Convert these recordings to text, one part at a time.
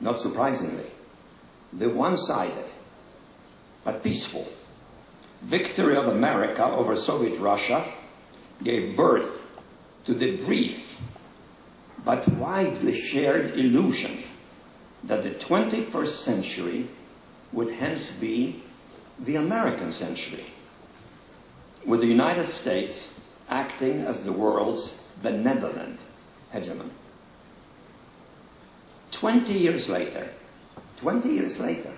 not surprisingly, the one-sided but peaceful victory of America over Soviet Russia gave birth to the brief but widely shared illusion that the 21st century would hence be the American century, with the United States acting as the world's benevolent hegemon. 20 years later, 20 years later,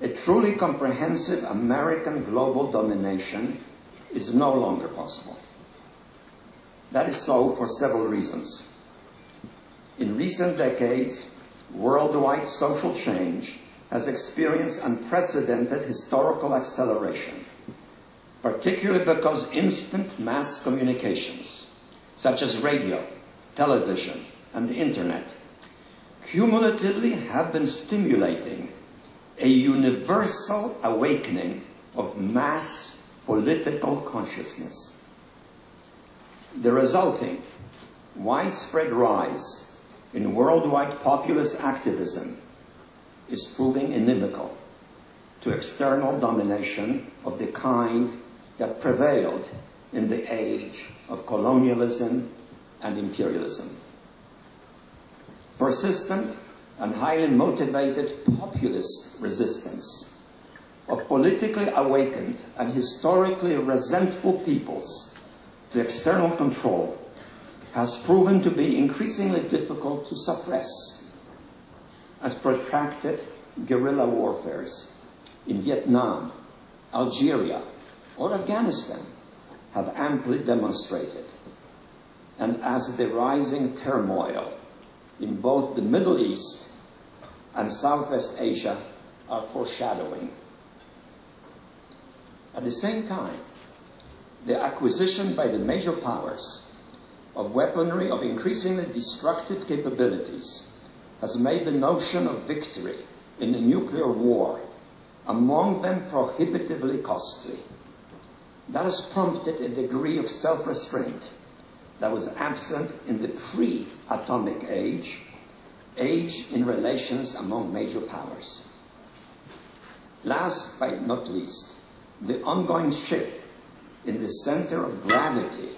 a truly comprehensive American global domination is no longer possible. That is so for several reasons. In recent decades, worldwide social change has experienced unprecedented historical acceleration, particularly because instant mass communications, such as radio, television, and the internet, cumulatively have been stimulating a universal awakening of mass political consciousness. The resulting widespread rise in worldwide populist activism is proving inimical to external domination of the kind that prevailed in the age of colonialism and imperialism. Persistent and highly motivated populist resistance of politically awakened and historically resentful peoples to external control has proven to be increasingly difficult to suppress as protracted guerrilla warfares in Vietnam, Algeria, or Afghanistan have amply demonstrated, and as the rising turmoil in both the Middle East and Southwest Asia are foreshadowing. At the same time, the acquisition by the major powers of weaponry of increasingly destructive capabilities has made the notion of victory in a nuclear war among them prohibitively costly. That has prompted a degree of self-restraint that was absent in the pre-atomic age age in relations among major powers. Last but not least, the ongoing shift in the center of gravity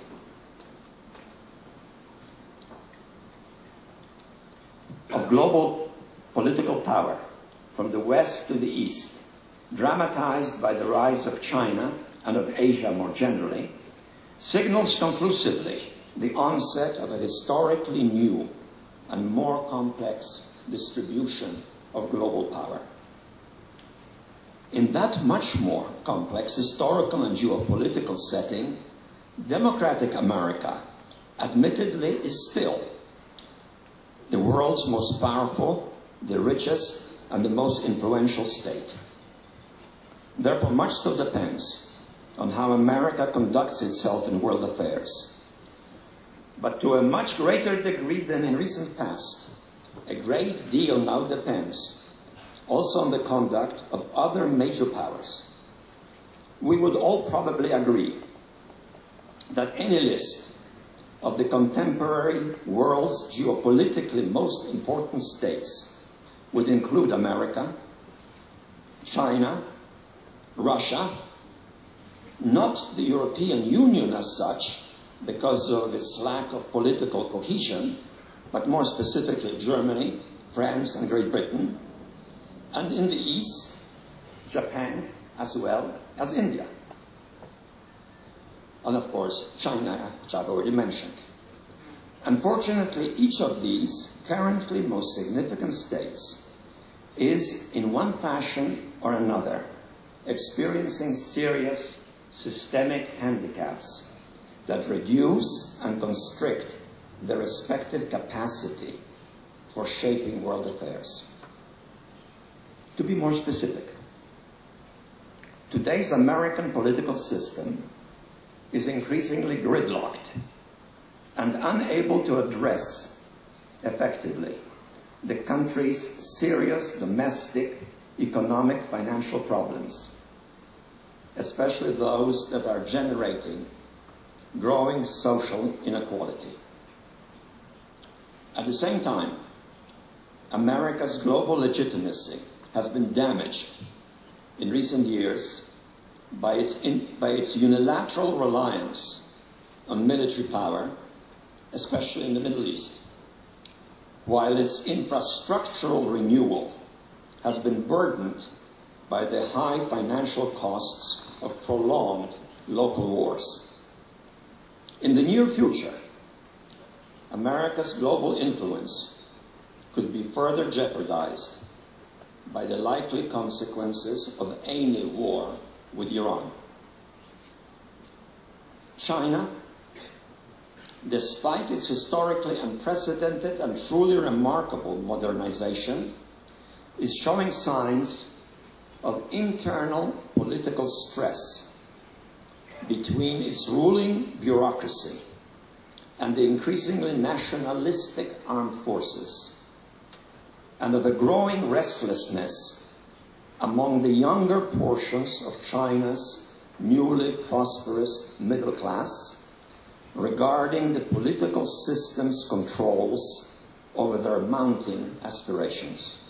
of global political power from the west to the east, dramatized by the rise of China and of Asia more generally, signals conclusively the onset of a historically new and more complex distribution of global power. In that much more complex historical and geopolitical setting, democratic America admittedly is still the world's most powerful, the richest, and the most influential state. Therefore, much still depends on how America conducts itself in world affairs. But to a much greater degree than in recent past, a great deal now depends also on the conduct of other major powers. We would all probably agree that any list of the contemporary world's geopolitically most important states would include America, China, Russia, not the European Union as such, because of its lack of political cohesion, but more specifically Germany, France, and Great Britain, and in the East, Japan, as well as India. And of course, China, which I've already mentioned. Unfortunately, each of these currently most significant states is, in one fashion or another, experiencing serious systemic handicaps that reduce and constrict their respective capacity for shaping world affairs. To be more specific, today's American political system is increasingly gridlocked and unable to address effectively the country's serious domestic, economic, financial problems, especially those that are generating growing social inequality. At the same time, America's global legitimacy has been damaged in recent years by its, in, by its unilateral reliance on military power, especially in the Middle East, while its infrastructural renewal has been burdened by the high financial costs of prolonged local wars. In the near future, America's global influence could be further jeopardized by the likely consequences of any war with Iran. China, despite its historically unprecedented and truly remarkable modernization, is showing signs of internal political stress between its ruling bureaucracy and the increasingly nationalistic armed forces, and of a growing restlessness among the younger portions of China's newly prosperous middle class regarding the political system's controls over their mounting aspirations.